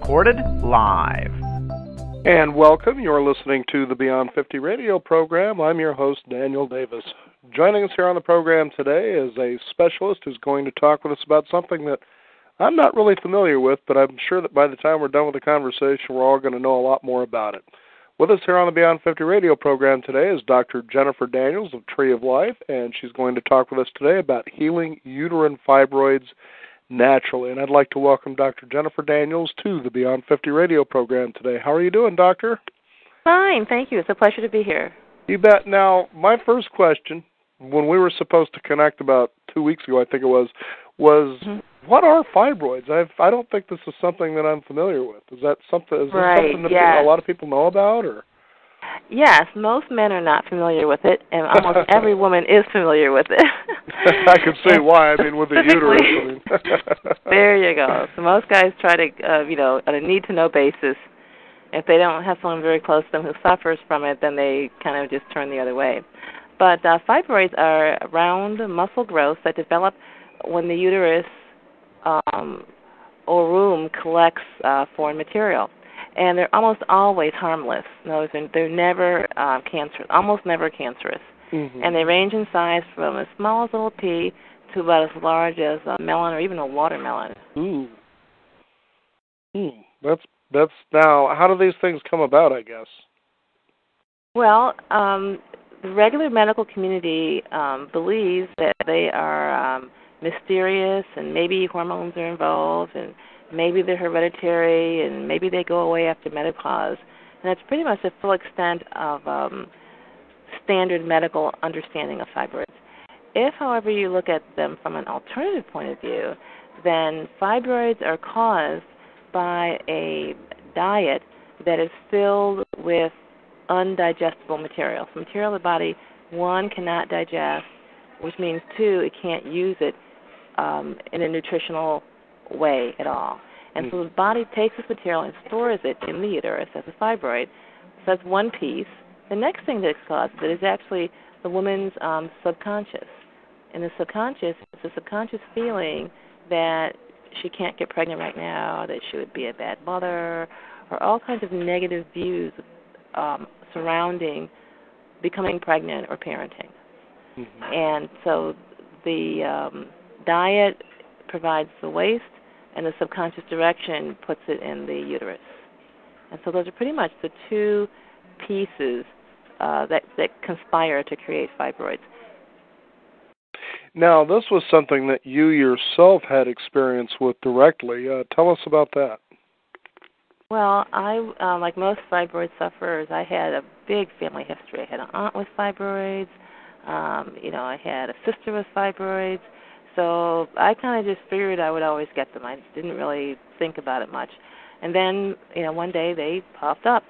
recorded live. And welcome. You're listening to the Beyond 50 radio program. I'm your host, Daniel Davis. Joining us here on the program today is a specialist who's going to talk with us about something that I'm not really familiar with, but I'm sure that by the time we're done with the conversation, we're all going to know a lot more about it. With us here on the Beyond 50 radio program today is Dr. Jennifer Daniels of Tree of Life, and she's going to talk with us today about healing uterine fibroids naturally. And I'd like to welcome Dr. Jennifer Daniels to the Beyond 50 radio program today. How are you doing, Doctor? Fine, thank you. It's a pleasure to be here. You bet. Now, my first question, when we were supposed to connect about two weeks ago, I think it was, was mm-hmm what are fibroids? I've I don't think this is something that I'm familiar with. Is that something? Is right, this something that yes. a lot of people know about, or? Yes, most men are not familiar with it, and almost every woman is familiar with it. I can see why. I mean, with the uterus. I mean. there you go. So most guys try to, uh, you know, on a need-to-know basis. If they don't have someone very close to them who suffers from it, then they kind of just turn the other way. But uh, fibroids are round muscle growths that develop when the uterus um, or room collects uh, foreign material, and they're almost always harmless. No, they're, they're never uh, cancerous, almost never cancerous, mm-hmm. and they range in size from as small as a little pea to about as large as a melon or even a watermelon. Ooh. Ooh. That's that's now. How do these things come about? I guess. Well, um, the regular medical community um, believes that they are um, mysterious and maybe hormones are involved and maybe they're hereditary and maybe they go away after menopause and that's pretty much the full extent of um, standard medical understanding of fibroids. If, however, you look at them from an alternative point of view, then fibroids are caused by a diet that is filled with undigestible material. So material the body, one, cannot digest, which means two, it can't use it um, in a nutritional way at all. And mm. so the body takes this material and stores it in the uterus as a fibroid. So that's one piece. The next thing that causes it is actually the woman's um, subconscious. And the subconscious, it's a subconscious feeling that she can't get pregnant right now, that she would be a bad mother, or all kinds of negative views um, surrounding becoming pregnant or parenting. Mm-hmm. And so the um, diet provides the waste, and the subconscious direction puts it in the uterus. And so those are pretty much the two pieces uh, that that conspire to create fibroids. Now, this was something that you yourself had experience with directly. Uh, tell us about that. Well, I, uh, like most fibroid sufferers, I had a big family history. I had an aunt with fibroids. Um, you know, I had a sister with fibroids. So I kind of just figured I would always get them. I didn't really think about it much. And then, you know, one day they popped up.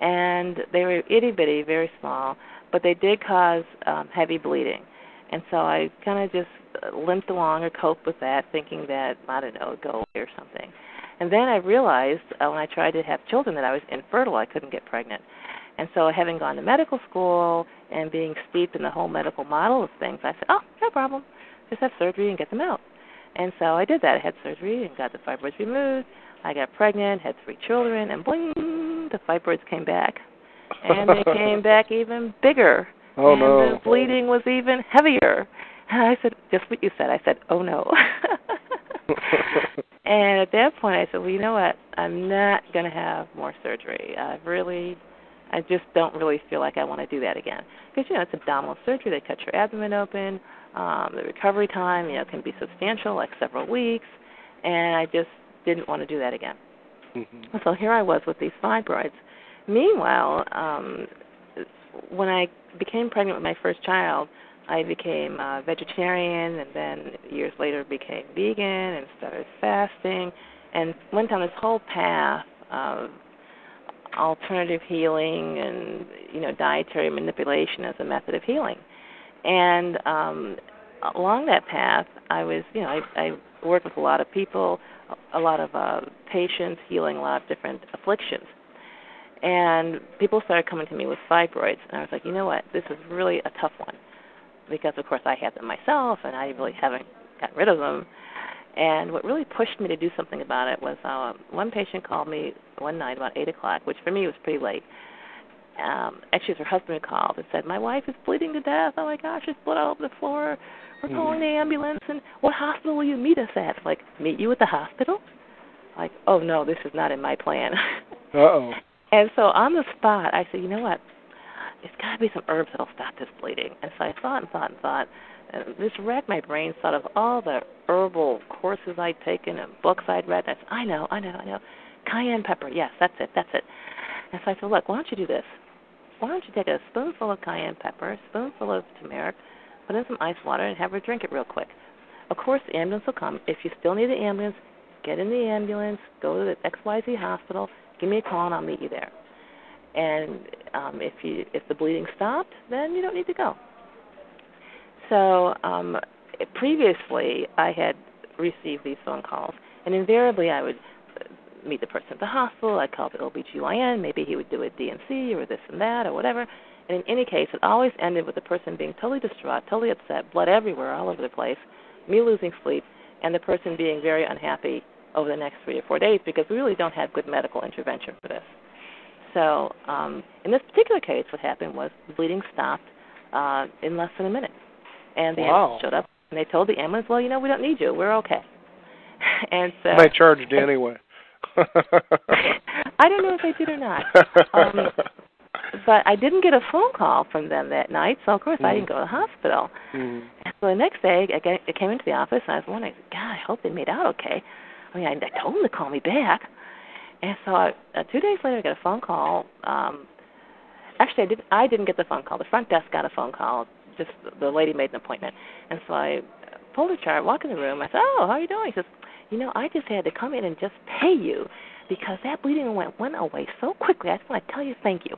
And they were itty bitty, very small, but they did cause um, heavy bleeding. And so I kind of just limped along or coped with that, thinking that, I don't know, it'd go away or something. And then I realized uh, when I tried to have children that I was infertile, I couldn't get pregnant. And so, having gone to medical school and being steeped in the whole medical model of things, I said, oh, no problem just have surgery and get them out. And so I did that. I had surgery and got the fibroids removed. I got pregnant, had three children, and bling, the fibroids came back. And they came back even bigger. Oh, and no. the bleeding was even heavier. And I said, just what you said. I said, oh no. and at that point, I said, well, you know what? I'm not going to have more surgery. I've really, I just don't really feel like I want to do that again. Because, you know, it's abdominal surgery. They cut your abdomen open. Um, the recovery time, you know, can be substantial, like several weeks, and I just didn't want to do that again. Mm-hmm. So here I was with these fibroids. Meanwhile, um, when I became pregnant with my first child, I became a vegetarian, and then years later became vegan and started fasting, and went down this whole path of alternative healing and you know dietary manipulation as a method of healing. And um, along that path, I was, you know, I, I worked with a lot of people, a lot of uh, patients, healing a lot of different afflictions. And people started coming to me with fibroids, and I was like, you know what, this is really a tough one, because of course I had them myself, and I really haven't gotten rid of them. And what really pushed me to do something about it was uh, one patient called me one night about eight o'clock, which for me was pretty late. Um, actually, her husband called and said, "My wife is bleeding to death. Oh my gosh, she's blood all over the floor. We're Mhm. calling the ambulance. And what hospital will you meet us at? Like, meet you at the hospital? Like, oh no, this is not in my plan. Uh oh. and so on the spot, I said, you know what? It's got to be some herbs that'll stop this bleeding. And so I thought and thought and thought. And this racked my brain. Thought of all the herbal courses I'd taken and books I'd read. I said, I know, I know, I know. Cayenne pepper. Yes, that's it. That's it. And so I said, look, why don't you do this? Why don't you take a spoonful of cayenne pepper, a spoonful of turmeric, put in some ice water, and have her drink it real quick. Of course, the ambulance will come. If you still need the ambulance, get in the ambulance, go to the XYZ hospital, give me a call, and I'll meet you there. And um, if you if the bleeding stopped, then you don't need to go. So um, previously, I had received these phone calls, and invariably I would meet the person at the hospital. I'd call the OBGYN. Maybe he would do a D&C or this and that or whatever. And in any case, it always ended with the person being totally distraught, totally upset, blood everywhere, all over the place, me losing sleep, and the person being very unhappy over the next three or four days because we really don't have good medical intervention for this. So um, in this particular case, what happened was the bleeding stopped uh, in less than a minute, and the Wow. ambulance showed up, and they told the ambulance, "Well, you know, we don't need you. We're okay." and so they charged you anyway. I don't know if they did or not. Um, but I didn't get a phone call from them that night, so of course I didn't go to the hospital. And so the next day, I, get, I came into the office and I was wondering, God, I hope they made out okay. I mean, I, I told them to call me back. And so I, uh, two days later, I got a phone call. Um, actually, I didn't. I didn't get the phone call. The front desk got a phone call. Just the lady made an appointment, and so I pulled a chart, walked in the room. I said, "Oh, how are you doing?" He says, "You know, I just had to come in and just pay you because that bleeding went went away so quickly. I just want to tell you thank you."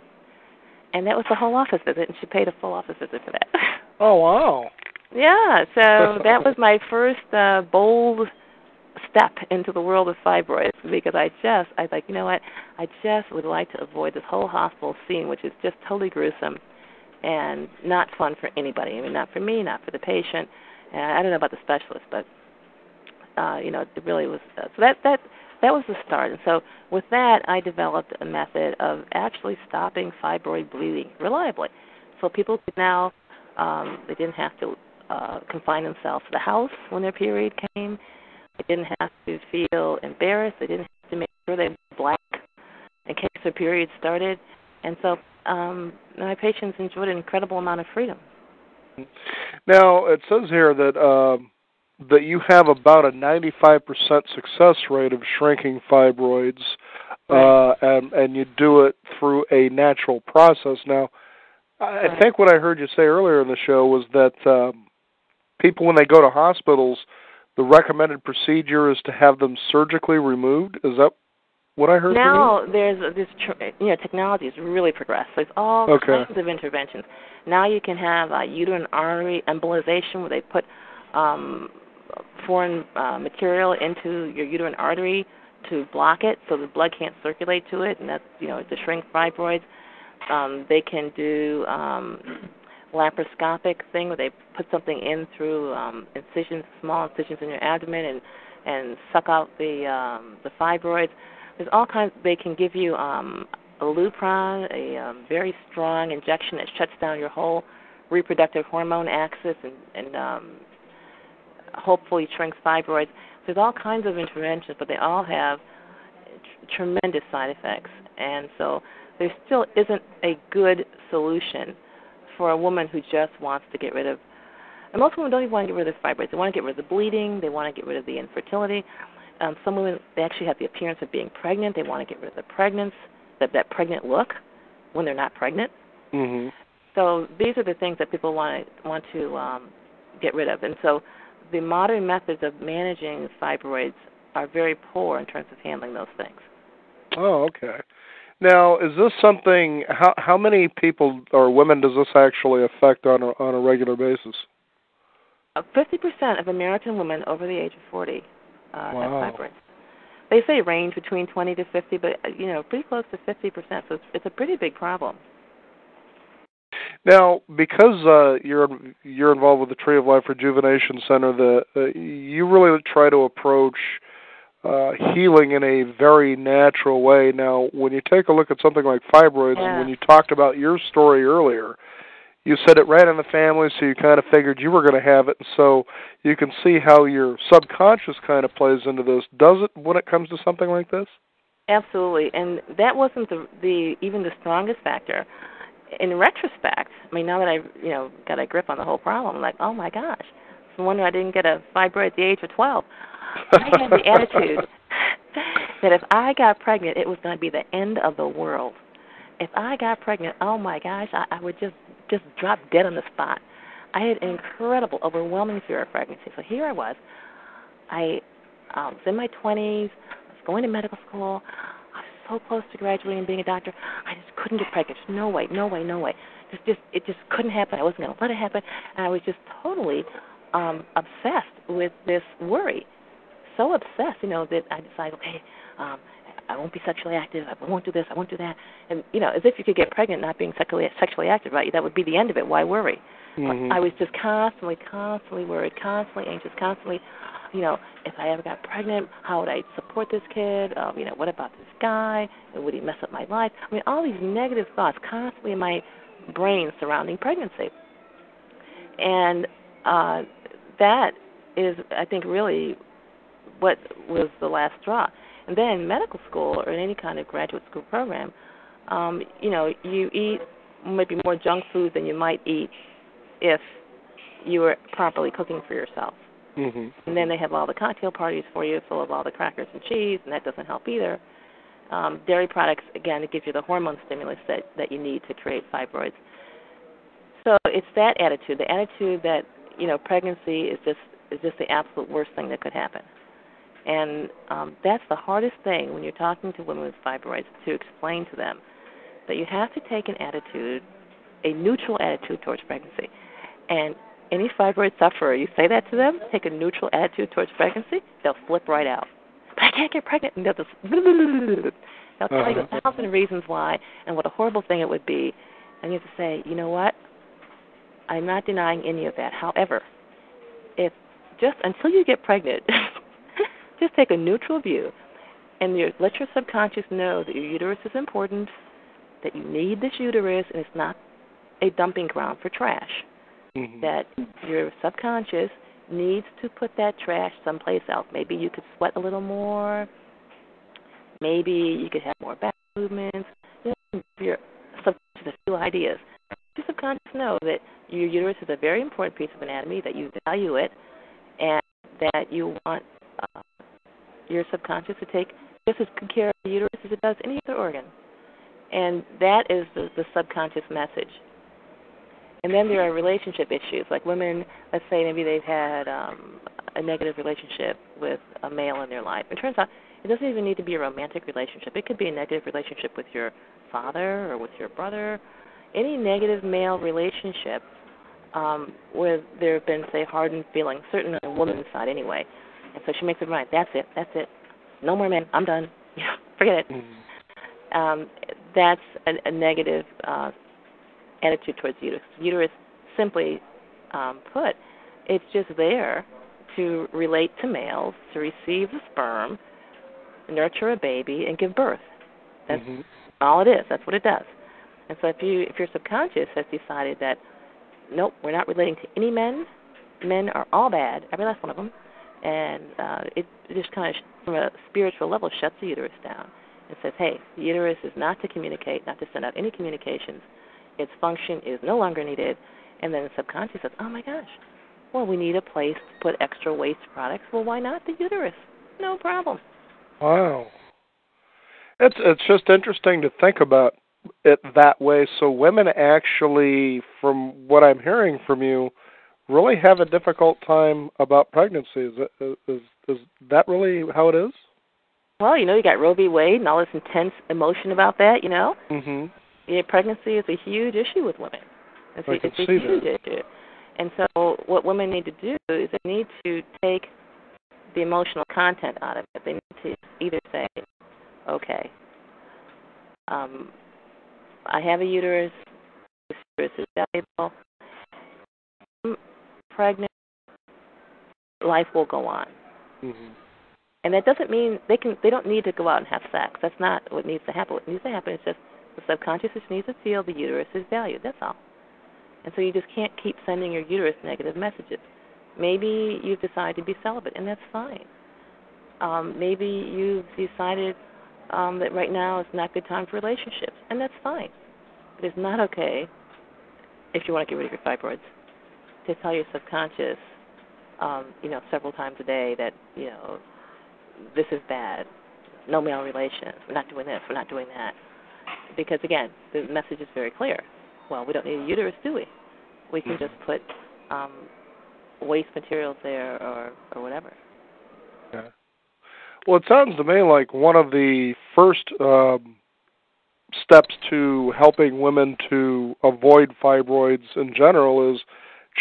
And that was the whole office visit, and she paid a full office visit for that. oh wow. Yeah, so that was my first uh bold step into the world of fibroids because I just I was like, you know what? I just would like to avoid this whole hospital scene which is just totally gruesome and not fun for anybody. I mean not for me, not for the patient. And I don't know about the specialist, but uh, you know, it really was uh, so that that that was the start. And so with that I developed a method of actually stopping fibroid bleeding reliably. So people could now um, they didn't have to uh, confine themselves to the house when their period came. They didn't have to feel embarrassed. They didn't have to make sure they were black in case their period started. And so um, my patients enjoyed an incredible amount of freedom. Now it says here that um, that you have about a 95% success rate of shrinking fibroids, uh, and and you do it through a natural process. Now, I Right. think what I heard you say earlier in the show was that um, people, when they go to hospitals, the recommended procedure is to have them surgically removed. Is that what I heard? from you? Now there's this, you know, technology has really progressed. There's all Okay. kinds of interventions. Now you can have uh, uterine artery embolization, where they put um, foreign uh, material into your uterine artery to block it, so the blood can't circulate to it, and that's you know to shrink fibroids. Um, they can do um, laparoscopic thing where they put something in through um, incisions, small incisions in your abdomen, and and suck out the um, the fibroids. There's all kinds. They can give you um, a Lupron, a um, very strong injection that shuts down your whole reproductive hormone axis and, and um, hopefully shrinks fibroids. There's all kinds of interventions, but they all have tr- tremendous side effects. And so there still isn't a good solution for a woman who just wants to get rid of. And most women don't even want to get rid of their fibroids. They want to get rid of the bleeding. They want to get rid of the infertility. Um, some women they actually have the appearance of being pregnant. They want to get rid of the pregnancy, that that pregnant look when they're not pregnant. hmm So these are the things that people want to want to um, get rid of. And so the modern methods of managing fibroids are very poor in terms of handling those things. Oh, okay. Now, is this something? How how many people or women does this actually affect on a on a regular basis? Uh, Fifty percent of American women over the age of forty uh, Wow. have fibroids. They say range between twenty to fifty, but uh, you know, pretty close to fifty percent. So it's, it's a pretty big problem. Now, because uh, you're you're involved with the Tree of Life Rejuvenation Center, the uh, you really try to approach uh, healing in a very natural way. Now, when you take a look at something like fibroids, yeah. and when you talked about your story earlier, you said it ran in the family, so you kind of figured you were going to have it, and so you can see how your subconscious kind of plays into this. Does it when it comes to something like this? Absolutely, and that wasn't the the even the strongest factor. In retrospect, I mean, now that I you know got a grip on the whole problem, I'm like, oh my gosh, it's a wonder I didn't get a fibroid at the age of 12. I had the attitude that if I got pregnant, it was going to be the end of the world. If I got pregnant, oh my gosh, I, I would just just drop dead on the spot. I had an incredible, overwhelming fear of pregnancy. So here I was. I um, was in my 20s was going to medical school. I was so close to graduating and being a doctor. I just couldn't get pregnant. No way, no way, no way. Just, just it just couldn't happen. I wasn't going to let it happen, and I was just totally um obsessed with this worry. So obsessed, you know, that I decided, okay, um, I won't be sexually active. I won't do this. I won't do that. And you know, as if you could get pregnant not being sexually sexually active, right? That would be the end of it. Why worry? Mm-hmm. I was just constantly, constantly worried, constantly anxious, constantly you know, if I ever got pregnant, how would I support this kid? Um, you know, what about this guy? Would he mess up my life? I mean, all these negative thoughts constantly in my brain surrounding pregnancy. And uh, that is, I think, really what was the last straw. And then medical school or in any kind of graduate school program, um, you know, you eat maybe more junk food than you might eat if you were properly cooking for yourself. Mm-hmm. And then they have all the cocktail parties for you, full of all the crackers and cheese, and that doesn't help either. Um, dairy products, again, it gives you the hormone stimulus that that you need to create fibroids. So it's that attitude, the attitude that you know pregnancy is just is just the absolute worst thing that could happen. And um, that's the hardest thing when you're talking to women with fibroids to explain to them that you have to take an attitude, a neutral attitude towards pregnancy. And any fibroid sufferer, you say that to them, take a neutral attitude towards pregnancy, they'll flip right out. But I can't get pregnant, and they'll just they'll tell you Uh-huh. a thousand reasons why and what a horrible thing it would be, and you have to say, you know what? I'm not denying any of that. However, if just until you get pregnant, just take a neutral view, and you let your subconscious know that your uterus is important, that you need this uterus, and it's not a dumping ground for trash Mm-hmm. that your subconscious needs to put that trash someplace else. Maybe you could sweat a little more. Maybe you could have more back movements. You know, your subconscious a few ideas. Your subconscious know that your uterus is a very important piece of anatomy, that you value it, and that you want uh, your subconscious to take just as good care of the uterus as it does any other organ. And that is the, the subconscious message. And then there are relationship issues, like women. Let's say maybe they've had um, a negative relationship with a male in their life. It turns out it doesn't even need to be a romantic relationship. It could be a negative relationship with your father or with your brother. Any negative male relationship um, where there have been, say, hardened feelings, certainly on the woman's side anyway. And so she makes up her mind. That's it. That's it. No more men. I'm done. Forget it. Mm-hmm. Um, that's a, a negative uh, attitude towards uterus. Uterus, simply um, put, it's just there to relate to males, to receive the sperm, nurture a baby, and give birth. That's Mm-hmm. all it is. That's what it does. And so if you if your subconscious has decided that nope, we're not relating to any men, men are all bad, every last one of them, and uh, it just kind of from a spiritual level shuts the uterus down and says, hey, the uterus is not to communicate, not to send out any communications. Its function is no longer needed. And then the subconscious says, oh my gosh, well, we need a place to put extra waste products. Well, why not the uterus? No problem. Wow. It's it's just interesting to think about it that way. So women actually, from what I'm hearing from you, really have a difficult time about pregnancy. Is it, is is that really how it is? Well, you know, you got Roe v. Wade and all this intense emotion about that. You know, Mhm. Yeah, pregnancy is a huge issue with women. It's, I a, it's a huge issue. And so, what women need to do is they need to take the emotional content out of it. They need to either say, okay, um, I have a uterus, it's uterus is valuable, pregnant, life will go on. Mm-hmm. And that doesn't mean they can. They don't need to go out and have sex. That's not what needs to happen. What needs to happen is just the subconscious just needs to feel the uterus is valued. That's all. And so you just can't keep sending your uterus negative messages. Maybe you've decided to be celibate, and that's fine. Um, maybe you've decided um, that right now is not a good time for relationships, and that's fine. But it's not okay if you want to get rid of your fibroids to tell your subconscious, um, you know, several times a day that you know this is bad. No male relations. We're not doing this. We're not doing that. Because again, the message is very clear. Well, we don't need a uterus, do we? We can mm-hmm. just put um, waste materials there or or whatever. Yeah. Well, it sounds to me like one of the first um, steps to helping women to avoid fibroids in general is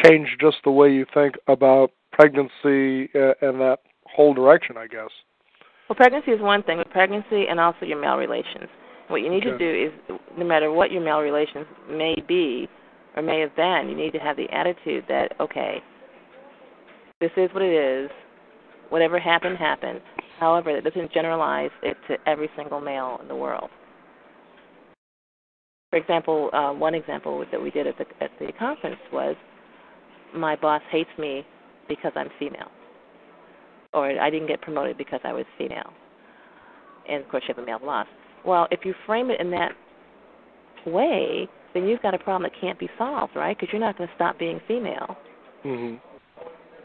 change just the way you think about pregnancy uh, and that whole direction, I guess. Well, pregnancy is one thing, but pregnancy and also your male relations. What you need okay. to do is, no matter what your male relations may be or may have been, you need to have the attitude that, okay, this is what it is. Whatever happened, happened. However, it doesn't generalize it to every single male in the world. For example, uh, one example that we did at the at the conference was, my boss hates me because I'm female, or I didn't get promoted because I was female, and of course you have a male boss. Well, if you frame it in that way, then you've got a problem that can't be solved, right? Because you're not going to stop being female. Mm-hmm.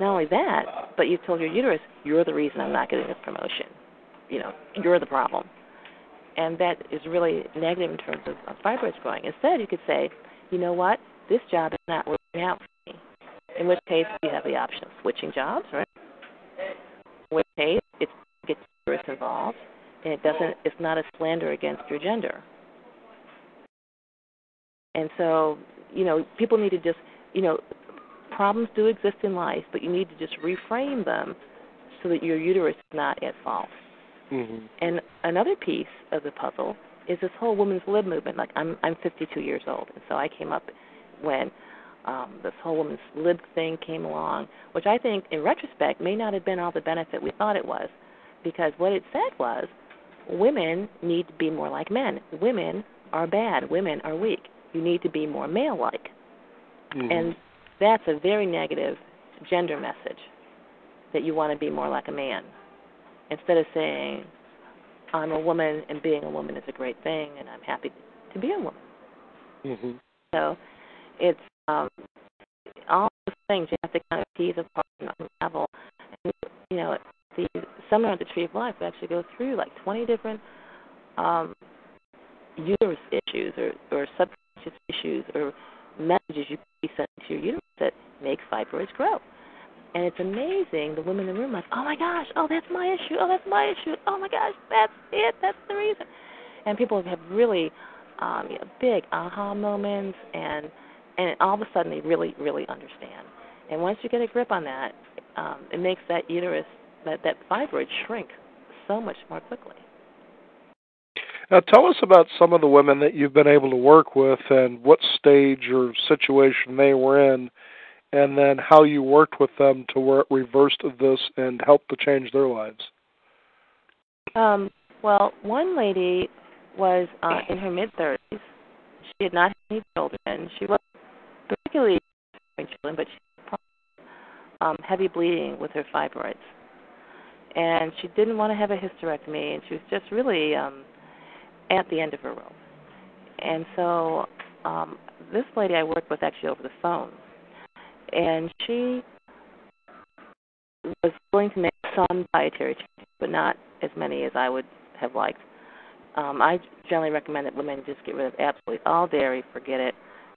Not only that, but you've told your uterus, you're the reason I'm not getting this promotion. You know, you're the problem. And that is really negative in terms of, of fibroids growing. Instead, you could say, you know what, this job is not working out for me. In which case, you have the option of switching jobs, right? In which case, it's gets uterus involved, it doesn't. It's not a slander against your gender. And so, you know, people need to just, you know, problems do exist in life, but you need to just reframe them so that your uterus is not at fault. Mm-hmm. And another piece of the puzzle is this whole women's lib movement. Like I'm I'm 52 years old, and so I came up when um, this whole women's lib thing came along, which I think, in retrospect, may not have been all the benefit we thought it was, because what it said was, women need to be more like men. Women are bad. Women are weak. You need to be more male-like. Mm-hmm. And that's a very negative gender message that you want to be more like a man instead of saying I'm a woman and being a woman is a great thing and I'm happy to be a woman. Mm-hmm. So it's um, all those things you have to kind of tease apart and unravel. And, you know, the seminar at the Tree of Life we actually go through like 20 different um, uterus issues or, or subconscious issues or messages you can be sending to your uterus that make fibroids grow. And it's amazing the women in the room like, oh my gosh, oh that's my issue, oh that's my issue, oh my gosh, that's it, that's the reason. And people have really um, you know, big aha moments, and and all of a sudden they really really understand. And once you get a grip on that, um, it makes that uterus that that fibroid shrink so much more quickly. Now, tell us about some of the women that you've been able to work with and what stage or situation they were in, and then how you worked with them to where it reversed this and helped to change their lives. Um, well, one lady was uh, in her mid 30s. She had not had any children. She was particularly having children, but she had um, heavy bleeding with her fibroids. And she didn't want to have a hysterectomy, and she was just really um, at the end of her rope. And so um, this lady I worked with actually over the phone, and she was willing to make some dietary changes, but not as many as I would have liked. Um, I generally recommend that women just get rid of absolutely all dairy, forget it,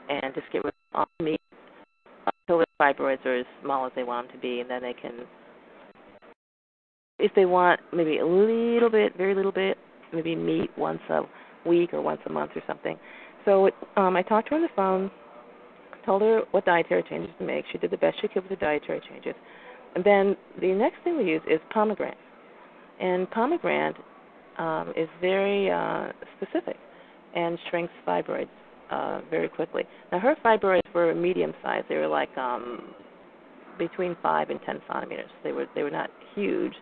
and just get rid of all meat until their fibroids are as small as they want them to be, and then they can, if they want, maybe a little bit, very little bit, maybe meet once a week or once a month or something. So um, I talked to her on the phone, told her what dietary changes to make. She did the best she could with the dietary changes. And then the next thing we use is pomegranate. And pomegranate um, is very uh, specific and shrinks fibroids uh, very quickly. Now her fibroids were medium sized. They were like um, between five and ten centimeters. They were they were not huge.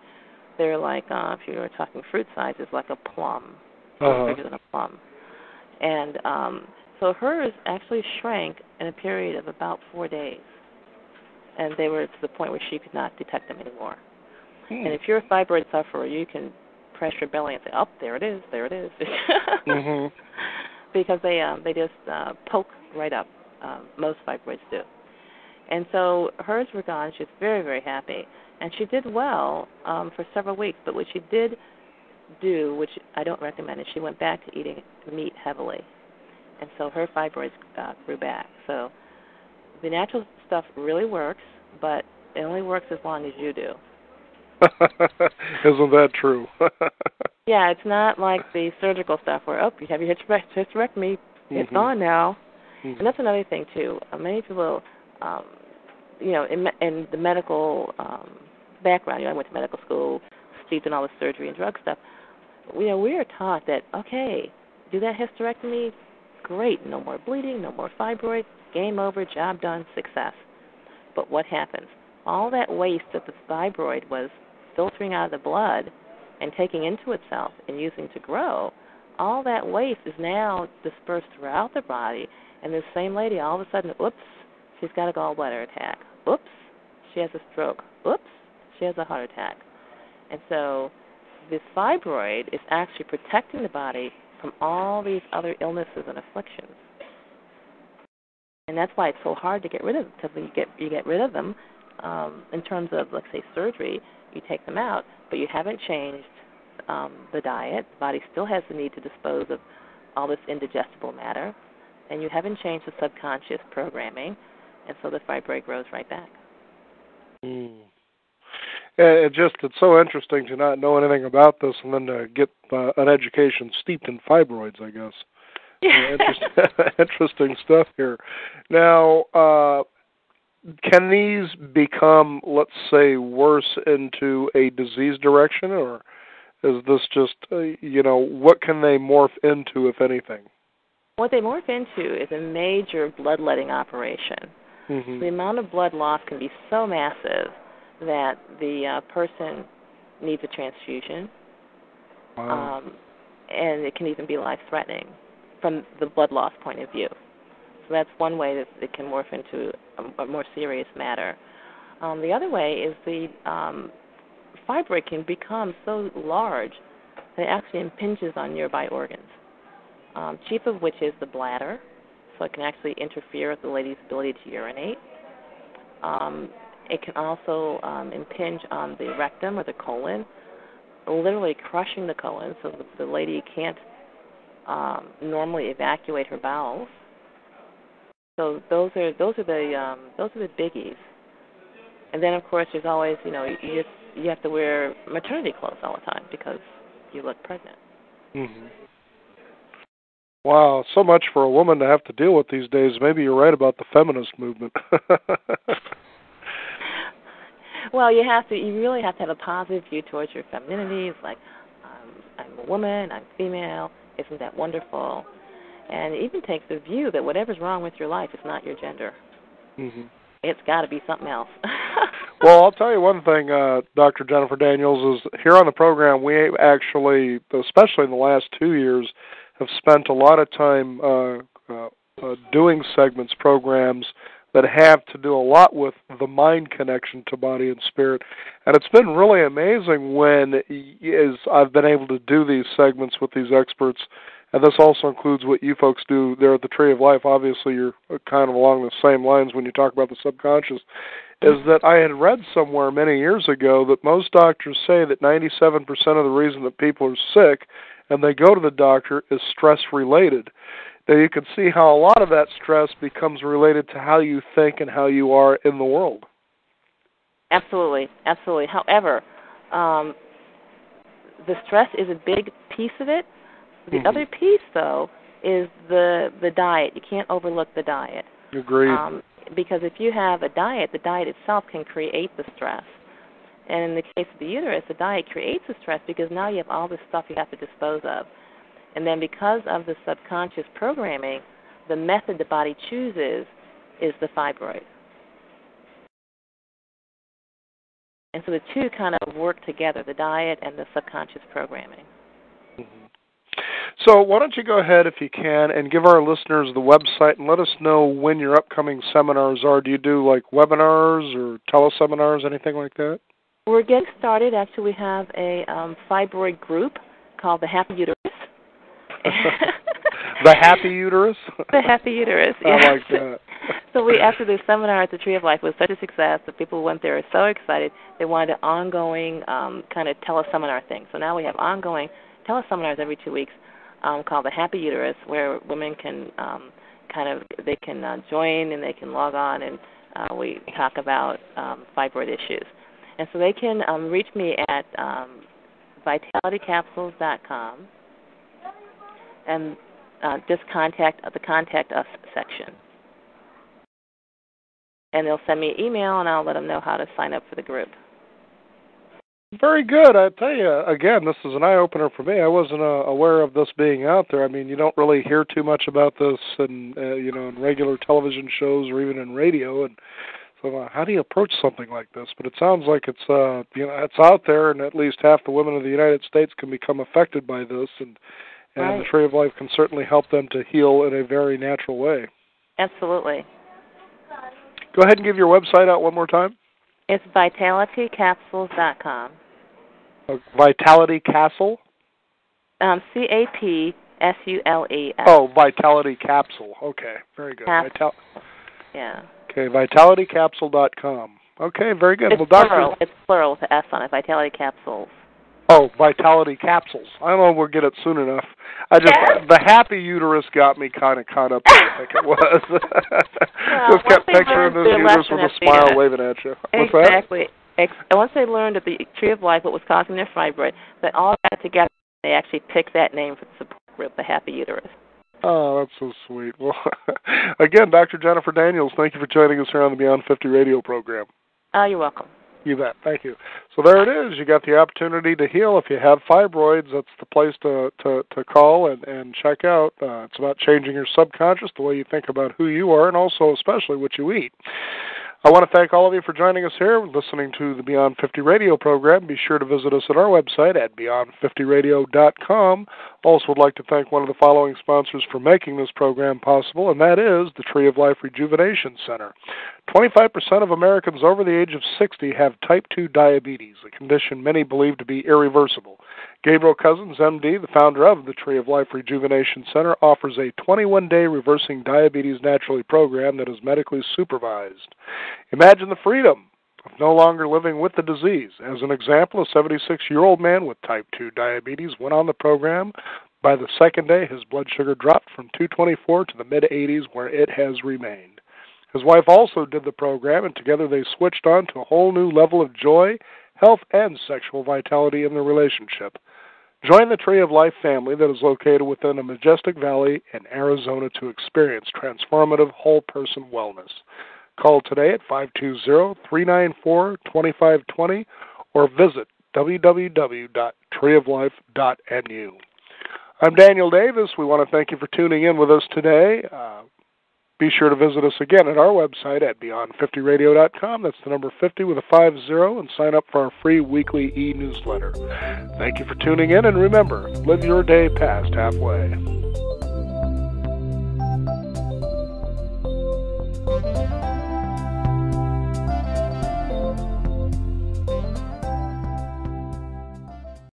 They were like uh, if you were talking fruit sizes, like a plum, Uh-huh. bigger than a plum. And um, so hers actually shrank in a period of about four days, and they were to the point where she could not detect them anymore. Hmm. And if you're a fibroid sufferer, you can press your belly and say, "Up oh, there it is, there it is," Mhm. because they um, they just uh, poke right up. Um, most fibroids do. And so hers were gone. She was very very happy, and she did well um, for several weeks. But what she did do, which I don't recommend, is she went back to eating meat heavily, and so her fibroids uh, grew back. So the natural stuff really works, but it only works as long as you do. Isn't that true? Yeah, it's not like the surgical stuff where oh you have your hysterec- hysterectomy, it's Mhm. gone now. Mhm. And that's another thing too. Uh, many people, um, you know, in, in the medical um, background, you know, I went to medical school, steeped in all the surgery and drug stuff. You know, we are taught that okay, do that hysterectomy, great, no more bleeding, no more fibroids, game over, job done, success. But what happens? All that waste that the fibroid was filtering out of the blood and taking into itself and using to grow, all that waste is now dispersed throughout the body. And this same lady, all of a sudden, oops, she's got a gallbladder attack. Oops, she has a stroke. Oops, she has a heart attack. And so this fibroid is actually protecting the body from all these other illnesses and afflictions. And that's why it's so hard to get rid of them, because when you get you get rid of them, um, in terms of let's say surgery, you take them out, but you haven't changed um, the diet. The body still has the need to dispose of all this indigestible matter, and you haven't changed the subconscious programming, and so the fibroid grows right back. Mm. It just it's so interesting to not know anything about this and then to get uh, an education steeped in fibroids, I guess. Yeah, interesting, interesting stuff here. Now, uh, can these become, let's say, worse into a disease direction, or is this just, uh, you know, what can they morph into, if anything? What they morph into is a major bloodletting operation. Mm-hmm. The amount of blood loss can be so massive that the uh, person needs a transfusion, Wow. um, and it can even be life threatening from the blood loss point of view. So that's one way that it can morph into a, a more serious matter. Um, the other way is the um, fibroid can become so large that it actually impinges on nearby organs, um, chief of which is the bladder, so it can actually interfere with the lady's ability to urinate. Um, it can also um, impinge on the rectum or the colon, literally crushing the colon so that the lady can't um, normally evacuate her bowels. So those are those are the um, those are the biggies. And then of course there's always you know you just you have to wear maternity clothes all the time because you look pregnant. Mm-hmm. Wow, so much for a woman to have to deal with these days. Maybe you're right about the feminist movement. well, you have to you really have to have a positive view towards your femininity. It's like um, I'm a woman, I'm female. Isn't that wonderful? And it even takes the view that whatever's wrong with your life is not your gender. mm-hmm. It's got to be something else. Well, I'll tell you one thing, uh, Dr. Jennifer Daniels, is here on the program, we actually, especially in the last two years, have spent a lot of time uh, uh, uh, doing segments, programs that have to do a lot with the mind connection to body and spirit. And it's been really amazing when as I've been able to do these segments with these experts. And this also includes what you folks do there at the Tree of Life. Obviously, you're kind of along the same lines when you talk about the subconscious is that I had read somewhere many years ago that most doctors say that 97% of the reason that people are sick and they go to the doctor is stress related. Now you can see how a lot of that stress becomes related to how you think and how you are in the world. Absolutely, absolutely. However, um, the stress is a big piece of it. The Mhm. other piece, though, is the the diet. You can't overlook the diet. Agreed. Um, because if you have a diet, the diet itself can create the stress. And in the case of the uterus, the diet creates the stress because now you have all this stuff you have to dispose of. And then because of the subconscious programming, the method the body chooses is the fibroid. And so the two kind of work together, the diet and the subconscious programming. Mm-hmm. So why don't you go ahead, if you can, and give our listeners the website and let us know when your upcoming seminars are. Do you do like webinars or teleseminars, anything like that? We're getting started. Actually, we have a um, fibroid group called the Happy Uterus. the Happy Uterus? the Happy Uterus, yes. I like that. so we, after the seminar at the Tree of Life was such a success, that people who went there are so excited. They wanted an ongoing um, kind of teleseminar thing. So now we have ongoing teleseminars every two weeks um, called the Happy Uterus, where women can um, kind of they can uh, join and they can log on and uh, we talk about um, fibroid issues. And so they can um, reach me at um, vitalitycapsules.com and uh, just contact the contact us section. And they'll send me an email and I'll let them know how to sign up for the group. Very good. I tell you, again, this is an eye opener for me. I wasn't uh, aware of this being out there. I mean, you don't really hear too much about this, in uh, you know, in regular television shows or even in radio. And so, uh, how do you approach something like this? But it sounds like it's, uh, you know, it's out there, and at least half the women of the United States can become affected by this, and and right. the Tree of Life can certainly help them to heal in a very natural way. Absolutely. Go ahead and give your website out one more time. It's vitalitycapsules.com. Uh, Vitality Castle? Um, C A P S U L E. Oh, Vitality Capsule. Okay, very good. Vital- yeah. Okay, vitalitycapsule.com. Okay, very good. It's well, Doctor, plural. It's plural with the S on it. Vitality capsules. Oh, Vitality capsules. I don't know if we'll get it soon enough. I just Yes. the happy uterus got me kind of caught up. I think it was. just kept picturing this uterus with a the, smile waving at you. What's exactly. Ex- and once they learned at the Tree of Life what was causing their fibroid, they all got together. They actually picked that name for the support group, the Happy Uterus. Oh, that's so sweet. Well, again, Dr. Jennifer Daniels, thank you for joining us here on the Beyond 50 radio program. Oh, you're welcome. You bet. Thank you. So there it is. You got the opportunity to heal. If you have fibroids, that's the place to to, to call and, and check out. Uh, it's about changing your subconscious, the way you think about who you are, and also especially what you eat. I want to thank all of you for joining us here, listening to the Beyond 50 radio program. Be sure to visit us at our website at beyond50radio.com. Also, would like to thank one of the following sponsors for making this program possible, and that is the Tree of Life Rejuvenation Center. 25% of Americans over the age of 60 have type 2 diabetes, a condition many believe to be irreversible. Gabriel Cousens, MD, the founder of the Tree of Life Rejuvenation Center, offers a 21 day reversing diabetes naturally program that is medically supervised. Imagine the freedom of no longer living with the disease. As an example, a 76 year old man with type 2 diabetes went on the program. By the second day, his blood sugar dropped from 224 to the mid 80s, where it has remained. His wife also did the program, and together they switched on to a whole new level of joy, health, and sexual vitality in their relationship. Join the Tree of Life family that is located within a majestic valley in Arizona to experience transformative whole person wellness. Call today at 520-394-2520 or visit www.treeoflife.nu. I'm Daniel Davis. We want to thank you for tuning in with us today. Uh, be sure to visit us again at our website at beyond50radio.com. That's the number 50 with a 50 and sign up for our free weekly e-newsletter. Thank you for tuning in and remember, live your day past halfway.